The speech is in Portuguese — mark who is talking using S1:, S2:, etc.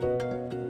S1: Música